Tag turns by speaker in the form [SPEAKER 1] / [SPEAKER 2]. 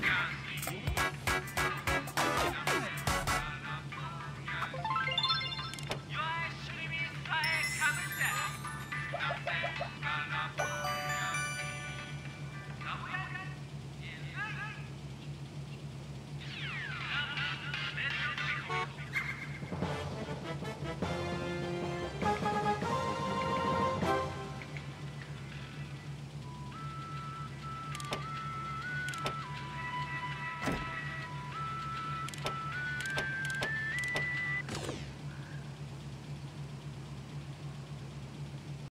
[SPEAKER 1] God.